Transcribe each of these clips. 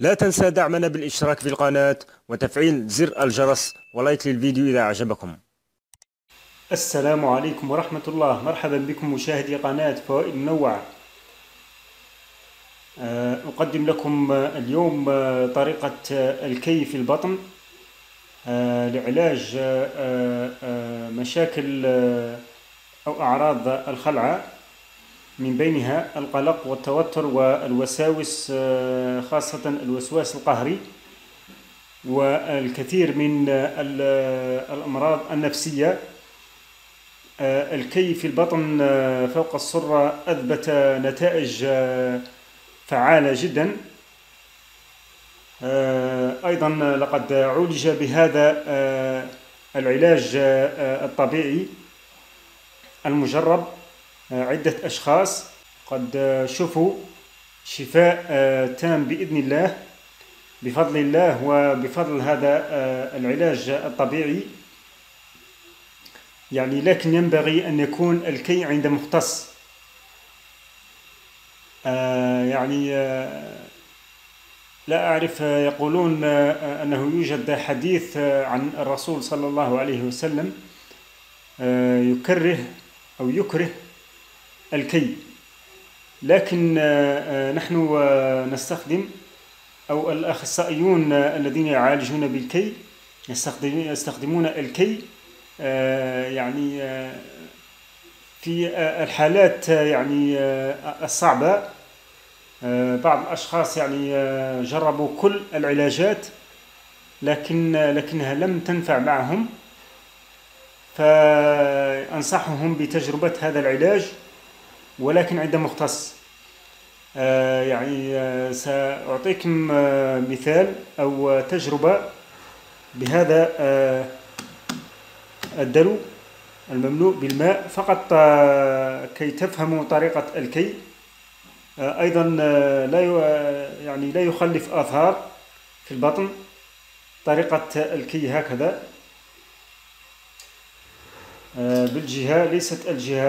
لا تنسى دعمنا بالاشتراك في القناة وتفعيل زر الجرس ولايك للفيديو إذا أعجبكم. السلام عليكم ورحمة الله. مرحبا بكم مشاهدي قناة فوائد منوعة آه، أقدم لكم اليوم طريقة الكي في البطن آه، لعلاج آه، مشاكل أو أعراض الخلعة. من بينها القلق والتوتر والوساوس خاصة الوسواس القهري والكثير من الأمراض النفسية. آه، الكي في البطن آه، فوق السرة أثبت نتائج آه، فعالة جدا. أيضا لقد عولج بهذا العلاج الطبيعي المجرب. عدة أشخاص قد شفوا شفاء تام بإذن الله بفضل الله وبفضل هذا العلاج الطبيعي. يعني لكن ينبغي أن يكون الكي عند مختص. آه يعني آه لا أعرف يقولون آه أنه يوجد حديث آه عن الرسول صلى الله عليه وسلم آه يكره أو يكره الكي. لكن آه نحن نستخدم أو الأخصائيون الذين يعالجون بالكي يستخدمون الكي آه، يعني آه، في آه، الحالات يعني الصعبة. بعض الأشخاص يعني جربوا كل العلاجات لكن لكنها لم تنفع معهم. فأنصحهم بتجربة هذا العلاج. ولكن عند مختص. يعني سأعطيكم مثال أو تجربة بهذا الدلو المملوء بالماء. فقط آه، كي تفهموا طريقة الكي آه، أيضا آه، لا يعني لا يخلف آثار في البطن. طريقة الكي هكذا. بالجهة ليست الجهة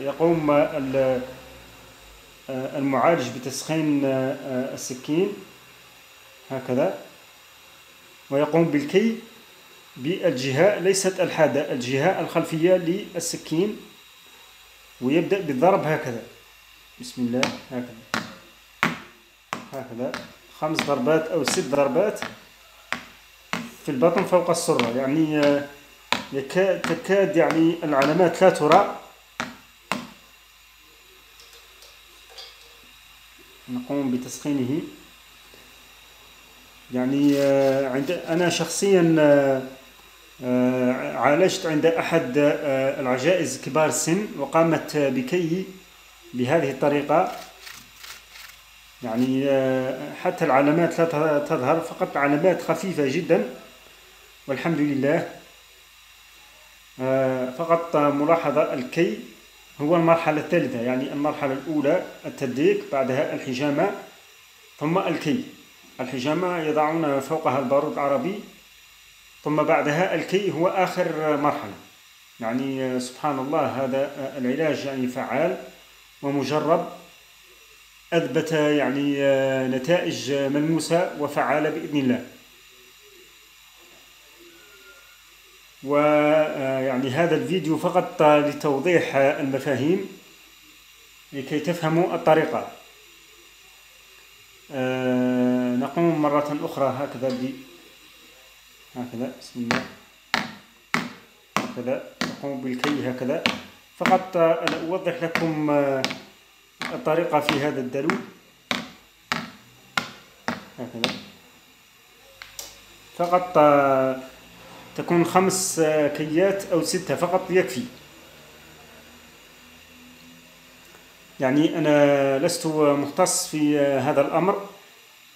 يقوم المعالج بتسخين السكين هكذا ويقوم بالكي بالجهة ليست الحادة الجهة الخلفية للسكين ويبدأ بالضرب هكذا. بسم الله هكذا. هكذا. خمس ضربات أو ست ضربات في البطن فوق السرة يعني آه، يكاد تكاد يعني العلامات لا ترى. نقوم بتسخينه. يعني آه، عند أنا شخصيا آه، آه، عالجت عند أحد العجائز كبار السن وقامت بكي بهذه الطريقة. يعني حتى العلامات لا تظهر فقط علامات خفيفة جدا. والحمد لله. فقط ملاحظة الكي هو المرحلة الثالثة يعني المرحلة الأولى التدليك بعدها الحجامة ثم الكي. الحجامة يضعون فوقها البارود العربي ثم بعدها الكي هو آخر مرحلة. يعني سبحان الله هذا العلاج يعني فعال ومجرب أثبت يعني نتائج ملموسة وفعالة بإذن الله. ويعني هذا الفيديو فقط لتوضيح المفاهيم لكي تفهموا الطريقة. نقوم مرة أخرى. هكذا هكذا بسم الله. هكذا نقوم بالكي هكذا. فقط أنا أوضح لكم آه، الطريقة في هذا الدلو. هكذا. فقط آه، تكون خمس كيات أو ستة فقط يكفي. يعني أنا لست مختص في هذا الأمر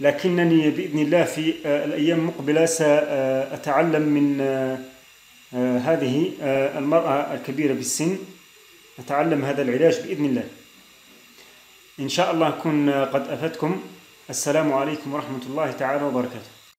لكنني بإذن الله في الأيام المقبلة سأتعلم من هذه المرأة الكبيرة بالسن أتعلم هذا العلاج بإذن الله. إن شاء الله أكون قد أفدتكم. السلام عليكم ورحمة الله تعالى وبركاته.